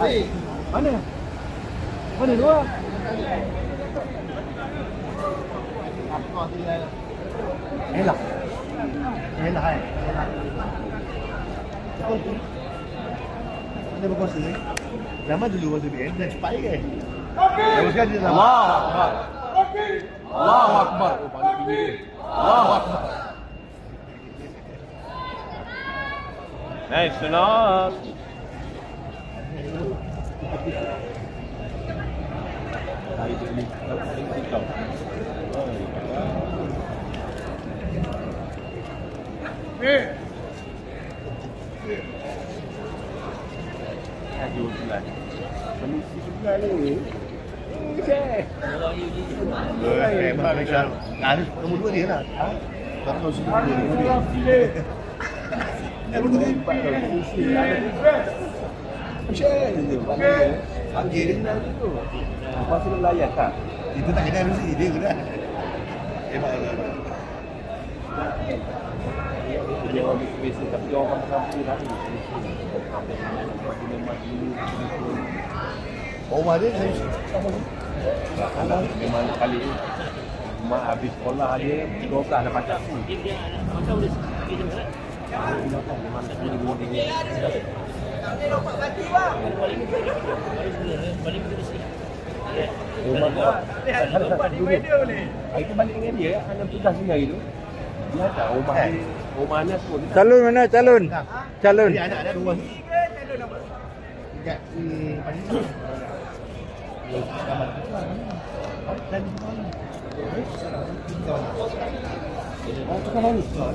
Mana? Mana dua? Elah. Elah eh. Elah. Mana berkuasa ni? Zaman dulu masa BN dah cepat ke? Zaman sekarang dia lama. Akbar. Allahu Akbar. Oh, tinggi. Allahu Akbar. Nice shot. Tahi tu ni. Kau. Aduh, bulan. Komisi sebelah ni. Okay. Hebat Malaysia. Nah, ni nombor dua dia lah. Ha? Tapi nombor dua dia. Eh, betul ni. Share je. Panggil dia tu. Apa suruh layan tak? Itu tak kena mesti dia kena. Hebat hebat. Dia orang biasa tapi dia orang kampung tak ni. Memang dulu Rumah dia saya Kalau memang kali Mak habis sekolah dia 12 dah pacar tu Memang tak boleh Rumah tu Ada dapat dulu Hari tu balik dengan dia Hanya tugas ni hari tu Dia ada rumah dia Rumah Anas pun Calon mana? Calon. Calon. Dia anak ada dua. Dekat si Pani. Kamar tu lah.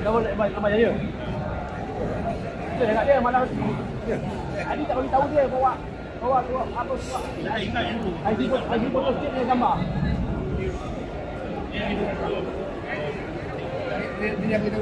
Kau boleh buat kamar jaya. Dia dekat dia mana dia. Tadi tak bagi tahu dia bawa bawa bawa apa semua. Pun ID pun sikit dia gambar. Dia dia yang kita